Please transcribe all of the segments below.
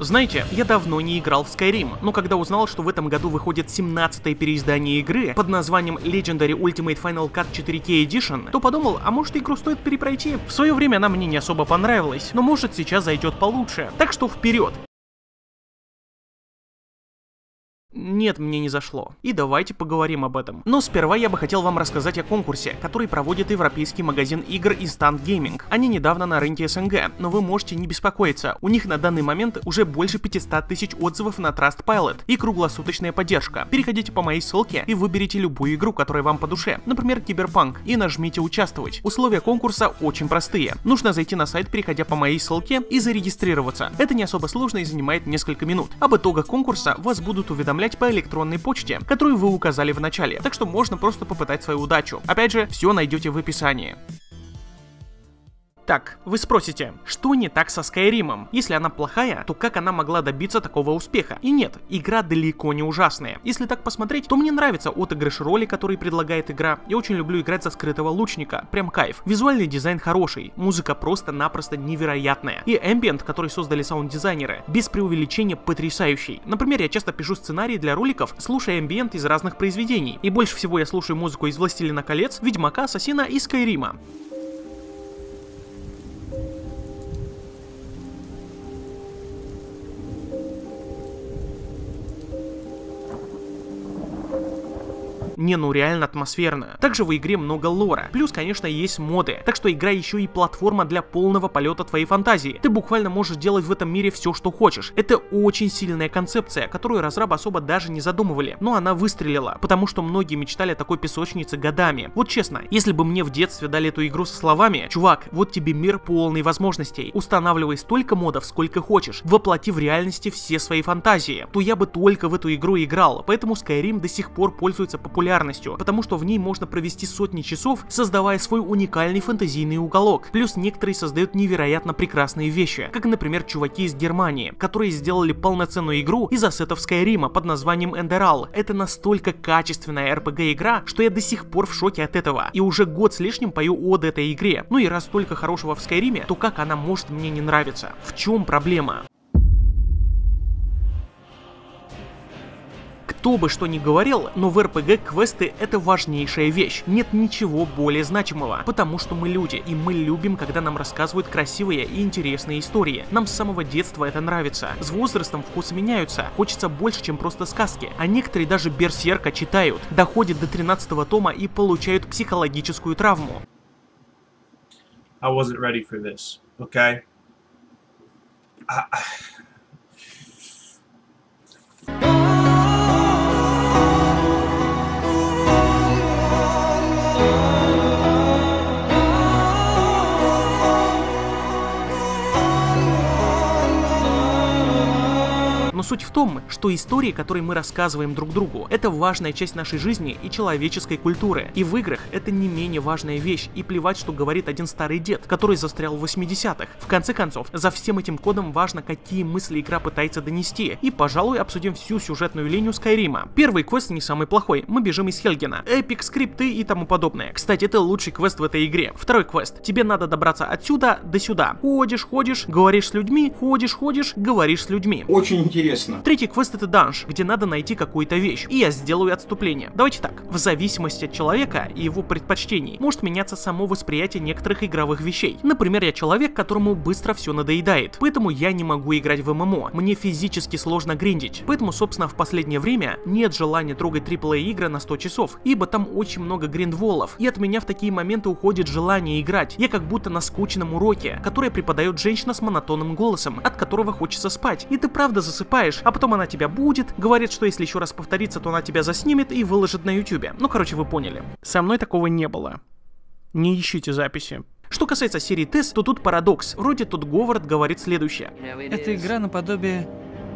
Знаете, я давно не играл в Skyrim, но когда узнал, что в этом году выходит 17-е переиздание игры под названием Legendary Ultimate Final Cut 4K Edition, то подумал, а может игру стоит перепройти? В свое время она мне не особо понравилась, но может сейчас зайдет получше. Так что вперед! Нет, мне не зашло. И давайте поговорим об этом. Но сперва я бы хотел вам рассказать о конкурсе, который проводит европейский магазин игр Instant Gaming. Они недавно на рынке СНГ, но вы можете не беспокоиться. У них на данный момент уже больше 500 тысяч отзывов на Trustpilot и круглосуточная поддержка. Переходите по моей ссылке и выберите любую игру, которая вам по душе, например, Киберпанк, и нажмите «Участвовать». Условия конкурса очень простые. Нужно зайти на сайт, переходя по моей ссылке, и зарегистрироваться. Это не особо сложно и занимает несколько минут. Об итогах конкурса вас будут уведомлять отправлять по электронной почте, которую вы указали в начале, так что можно просто попытать свою удачу. Опять же, все найдете в описании. Так, вы спросите, что не так со Скайримом? Если она плохая, то как она могла добиться такого успеха? И нет, игра далеко не ужасная. Если так посмотреть, то мне нравится отыгрыш роли, который предлагает игра. Я очень люблю играть за скрытого лучника, прям кайф. Визуальный дизайн хороший, музыка просто-напросто невероятная. И эмбиент, который создали саунд-дизайнеры, без преувеличения потрясающий. Например, я часто пишу сценарии для роликов, слушая эмбиент из разных произведений. И больше всего я слушаю музыку из Властелина колец, Ведьмака, Ассасина и Скайрима. Не, ну реально атмосферно. Также в игре много лора. Плюс, конечно, есть моды. Так что игра еще и платформа для полного полета твоей фантазии. Ты буквально можешь делать в этом мире все, что хочешь. Это очень сильная концепция, которую разрабы особо даже не задумывали. Но она выстрелила, потому что многие мечтали о такой песочнице годами. Вот честно, если бы мне в детстве дали эту игру со словами «Чувак, вот тебе мир полный возможностей, устанавливай столько модов, сколько хочешь, воплоти в реальности все свои фантазии», то я бы только в эту игру играл. Поэтому Skyrim до сих пор пользуется популярностью популярностью, потому что в ней можно провести сотни часов, создавая свой уникальный фэнтезийный уголок. Плюс некоторые создают невероятно прекрасные вещи, как, например, чуваки из Германии, которые сделали полноценную игру из ассетов Скайрима под названием Enderal. Это настолько качественная RPG игра, что я до сих пор в шоке от этого. И уже год с лишним пою от этой игре. Ну и раз столько хорошего в Скайриме, то как она может мне не нравиться? В чем проблема? Кто бы что ни говорил, но в РПГ квесты это важнейшая вещь. Нет ничего более значимого, потому что мы люди, и мы любим, когда нам рассказывают красивые и интересные истории. Нам с самого детства это нравится. С возрастом вкусы меняются, хочется больше, чем просто сказки. А некоторые даже Берсерка читают, доходят до 13 тома и получают психологическую травму. I wasn't ready for this, okay? I... суть в том, что истории, которые мы рассказываем друг другу, это важная часть нашей жизни и человеческой культуры. И в играх это не менее важная вещь, и плевать, что говорит один старый дед, который застрял в 80-х. В конце концов, за всем этим кодом важно, какие мысли игра пытается донести. И, пожалуй, обсудим всю сюжетную линию Скайрима. Первый квест не самый плохой, мы бежим из Хельгена, эпик, скрипты и тому подобное. Кстати, это лучший квест в этой игре. Второй квест. Тебе надо добраться отсюда до сюда. Ходишь, ходишь, говоришь с людьми, ходишь, ходишь, говоришь с людьми. Очень интересно интересно. Третий квест это данж, где надо найти какую-то вещь. И я сделаю отступление. Давайте так, в зависимости от человека и его предпочтений, может меняться само восприятие некоторых игровых вещей. Например, я человек, которому быстро все надоедает, поэтому я не могу играть в ММО. Мне физически сложно гриндить. Поэтому, собственно, в последнее время нет желания трогать AAA игры на 100 часов, ибо там очень много гриндволов. И от меня в такие моменты уходит желание играть. Я как будто на скучном уроке, который преподает женщина с монотонным голосом, от которого хочется спать. И ты правда засыпаешь играешь, а потом она тебя будет, говорит, что если еще раз повторится, то она тебя заснимет и выложит на ютубе. Ну, короче, вы поняли. Со мной такого не было. Не ищите записи. Что касается серии Тест, то тут парадокс. Вроде тут Говард говорит следующее. Это игра наподобие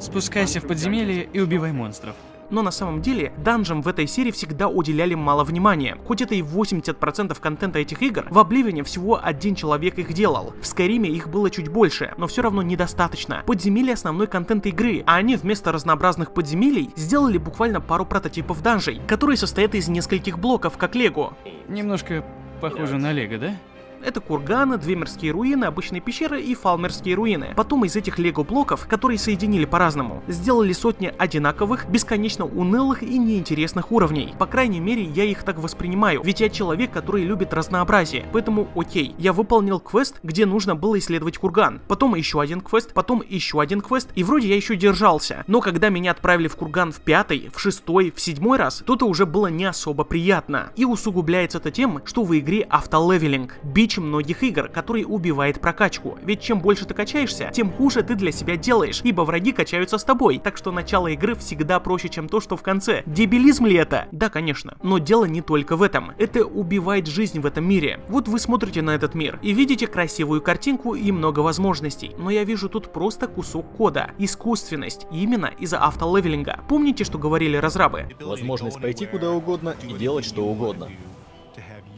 «Спускайся в подземелье и убивай монстров» но на самом деле данжам в этой серии всегда уделяли мало внимания. Хоть это и 80% контента этих игр, в Обливине всего один человек их делал. В Скайриме их было чуть больше, но все равно недостаточно. Подземелье основной контент игры, а они вместо разнообразных подземелий сделали буквально пару прототипов данжей, которые состоят из нескольких блоков, как Лего. Немножко похоже на Лего, да? Это курганы, две мирские руины, обычные пещеры и фалмерские руины. Потом из этих лего-блоков, которые соединили по-разному, сделали сотни одинаковых, бесконечно унылых и неинтересных уровней. По крайней мере, я их так воспринимаю, ведь я человек, который любит разнообразие. Поэтому окей, я выполнил квест, где нужно было исследовать курган. Потом еще один квест, потом еще один квест, и вроде я еще держался. Но когда меня отправили в курган в пятый, в шестой, в седьмой раз, то это уже было не особо приятно. И усугубляется это тем, что в игре автолевелинг, бич многих игр, который убивает прокачку. Ведь чем больше ты качаешься, тем хуже ты для себя делаешь, ибо враги качаются с тобой. Так что начало игры всегда проще, чем то, что в конце. Дебилизм ли это? Да, конечно. Но дело не только в этом. Это убивает жизнь в этом мире. Вот вы смотрите на этот мир и видите красивую картинку и много возможностей. Но я вижу тут просто кусок кода. Искусственность. Именно из-за автолевелинга. Помните, что говорили разрабы? Возможность пойти куда угодно и делать что угодно.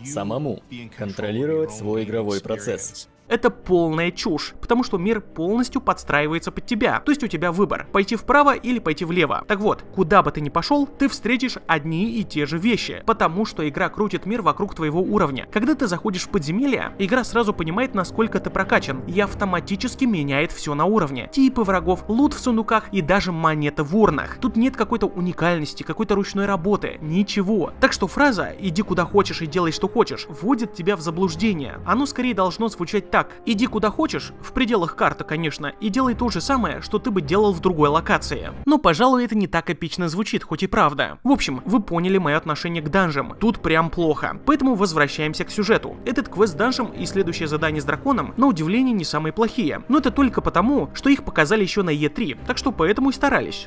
Самому контролировать свой игровой процесс. Это полная чушь, потому что мир полностью подстраивается под тебя. То есть у тебя выбор, пойти вправо или пойти влево. Так вот, куда бы ты ни пошел, ты встретишь одни и те же вещи, потому что игра крутит мир вокруг твоего уровня. Когда ты заходишь в подземелье, игра сразу понимает, насколько ты прокачан, и автоматически меняет все на уровне. Типы врагов, лут в сундуках и даже монеты в урнах. Тут нет какой-то уникальности, какой-то ручной работы, ничего. Так что фраза «иди куда хочешь и делай что хочешь» вводит тебя в заблуждение. Оно скорее должно звучать так. Иди куда хочешь, в пределах карты, конечно, и делай то же самое, что ты бы делал в другой локации. Но, пожалуй, это не так эпично звучит, хоть и правда. В общем, вы поняли мое отношение к данжам. Тут прям плохо. Поэтому возвращаемся к сюжету. Этот квест с данжем и следующее задание с драконом, на удивление, не самые плохие. Но это только потому, что их показали еще на E3, так что поэтому и старались.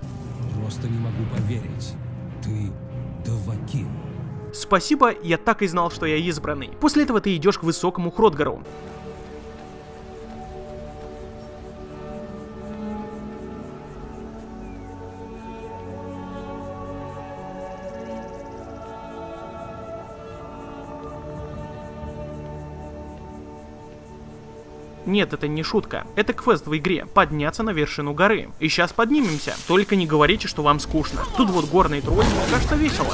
Просто не могу поверить. Ты Давакин. Спасибо, я так и знал, что я избранный. После этого ты идешь к высокому Хродгару. Нет, это не шутка. Это квест в игре. Подняться на вершину горы. И сейчас поднимемся. Только не говорите, что вам скучно. Тут вот горный тролль, кажется весело.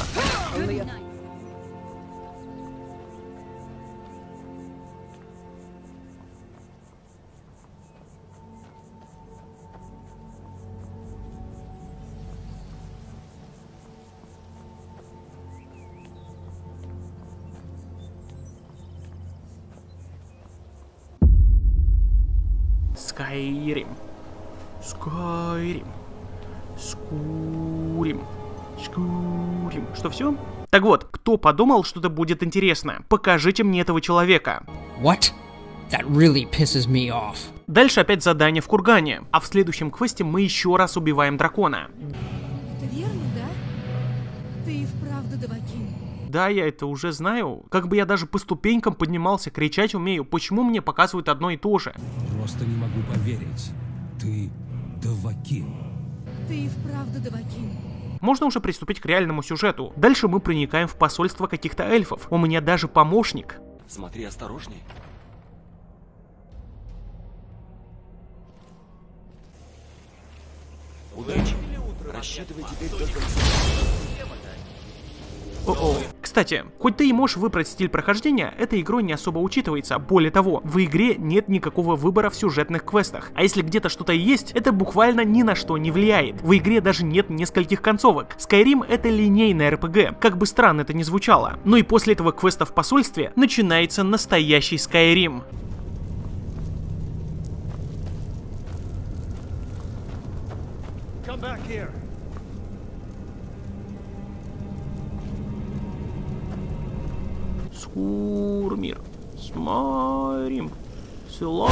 Скайрим. Скайрим. Скурим. Скурим. Что, все? Так вот, кто подумал, что это будет интересно? Покажите мне этого человека. What? That really pisses me off. Дальше опять задание в кургане, а в следующем квесте мы еще раз убиваем дракона. Это верно, да? Ты и вправду Давакин. Да, я это уже знаю. Как бы я даже по ступенькам поднимался, кричать умею. Почему мне показывают одно и то же? Просто не могу поверить. Ты Давакин. Ты и вправду Давакин. Можно уже приступить к реальному сюжету. Дальше мы проникаем в посольство каких-то эльфов. У меня даже помощник. Смотри осторожней. Удачи. Рассчитывай теперь только О-о. Кстати, хоть ты и можешь выбрать стиль прохождения, этой игрой не особо учитывается. Более того, в игре нет никакого выбора в сюжетных квестах. А если где-то что-то есть, это буквально ни на что не влияет. В игре даже нет нескольких концовок. Skyrim это линейная RPG, как бы странно это ни звучало. Ну и после этого квеста в посольстве начинается настоящий Skyrim. Скурмир. Смарим. Слайм.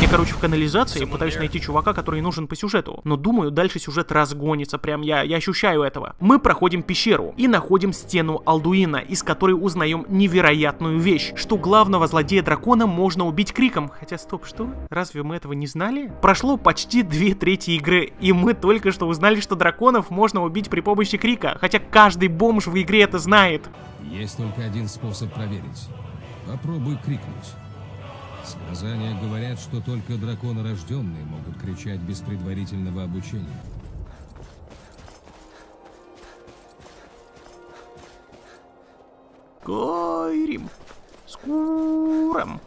Я, короче, в канализации пытаюсь найти чувака, который нужен по сюжету. Но думаю, дальше сюжет разгонится. Прям я, я ощущаю этого. Мы проходим пещеру и находим стену Алдуина, из которой узнаем невероятную вещь, что главного злодея дракона можно убить криком. Хотя, стоп, что? Разве мы этого не знали? Прошло почти две трети игры, и мы только что узнали, что драконов можно убить при помощи крика. Хотя каждый бомж в игре это знает. Есть только один способ проверить. Попробуй крикнуть. Сказания говорят, что только драконорожденные могут кричать без предварительного обучения. Скайрим. паркуром.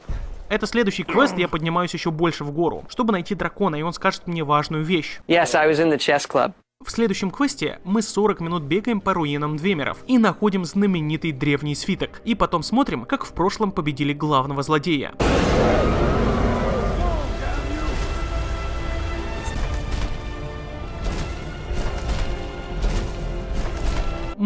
Это следующий квест, я поднимаюсь еще больше в гору, чтобы найти дракона, и он скажет мне важную вещь. Yes, I was in the chess club. В следующем квесте мы 40 минут бегаем по руинам Двемеров и находим знаменитый древний свиток. И потом смотрим, как в прошлом победили главного злодея.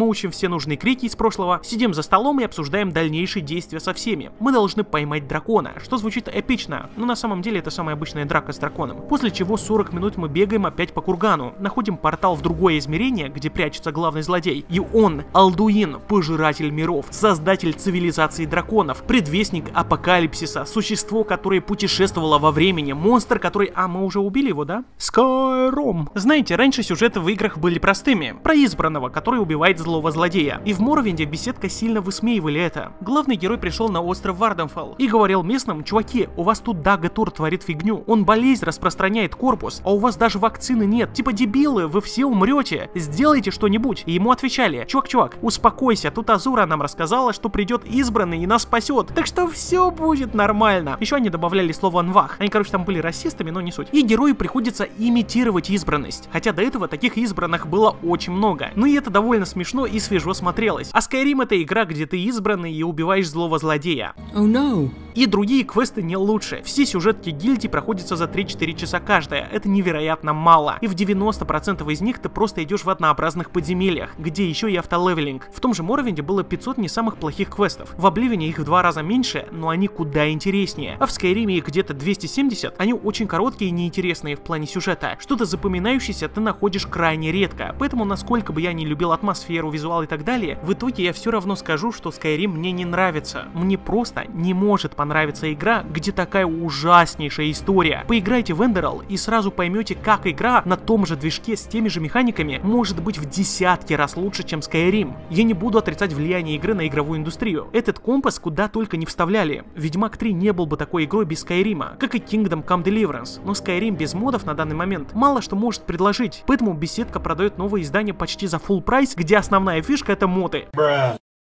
Мы учим все нужные крики из прошлого, сидим за столом и обсуждаем дальнейшие действия со всеми. Мы должны поймать дракона, что звучит эпично, но на самом деле это самая обычная драка с драконом. После чего 40 минут мы бегаем опять по кургану, находим портал в другое измерение, где прячется главный злодей. И он, Алдуин, пожиратель миров, создатель цивилизации драконов, предвестник апокалипсиса, существо, которое путешествовало во времени, монстр, который... А, мы уже убили его, да? Скайром. Знаете, раньше сюжеты в играх были простыми. Про избранного, который убивает злого злодея. И в Моровинде беседка сильно высмеивали это. Главный герой пришел на остров Варденфелл и говорил местным, чуваки, у вас тут Дагатур творит фигню, он болезнь распространяет корпус, а у вас даже вакцины нет. Типа дебилы, вы все умрете, сделайте что-нибудь. И ему отвечали, чувак, чувак, успокойся, тут Азура нам рассказала, что придет избранный и нас спасет, так что все будет нормально. Еще они добавляли слово анвах. Они, короче, там были расистами, но не суть. И герою приходится имитировать избранность. Хотя до этого таких избранных было очень много. Ну и это довольно смешно и свежо смотрелось. А Skyrim это игра, где ты избранный и убиваешь злого злодея. Oh no. И другие квесты не лучше. Все сюжетки гильдии проходятся за 3-4 часа каждая. Это невероятно мало. И в 90% из них ты просто идешь в однообразных подземельях, где еще и автолевелинг. В том же Моровинде было 500 не самых плохих квестов. В Обливине их в два раза меньше, но они куда интереснее. А в Скайриме их где-то 270, они очень короткие и неинтересные в плане сюжета. Что-то запоминающееся ты находишь крайне редко. Поэтому, насколько бы я не любил атмосферу, визуал и так далее, в итоге я все равно скажу, что Skyrim мне не нравится. Мне просто не может понравиться игра, где такая ужаснейшая история. Поиграйте в Enderal и сразу поймете, как игра на том же движке с теми же механиками может быть в десятки раз лучше, чем Skyrim. Я не буду отрицать влияние игры на игровую индустрию. Этот компас куда только не вставляли. Ведьмак 3 не был бы такой игрой без Skyrim, как и Kingdom Come Deliverance. Но Skyrim без модов на данный момент мало что может предложить. Поэтому беседка продает новое издание почти за full прайс, где основная фишка это моды.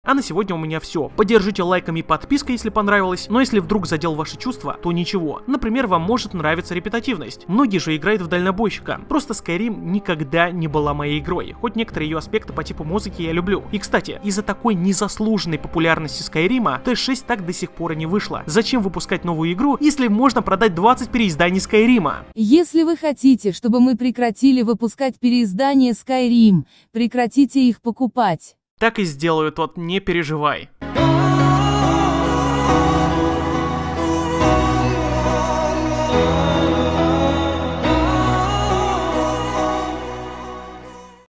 А на сегодня у меня все. Поддержите лайками и подпиской, если понравилось, но если вдруг задел ваши чувства, то ничего. Например, вам может нравиться репетативность. Многие же играют в дальнобойщика. Просто Skyrim никогда не была моей игрой, хоть некоторые ее аспекты по типу музыки я люблю. И кстати, из-за такой незаслуженной популярности Skyrim, Т6 так до сих пор и не вышла. Зачем выпускать новую игру, если можно продать 20 переизданий Skyrim? Если вы хотите, чтобы мы прекратили выпускать переиздания Skyrim, прекратите их покупать. Так и сделаю тот, не переживай.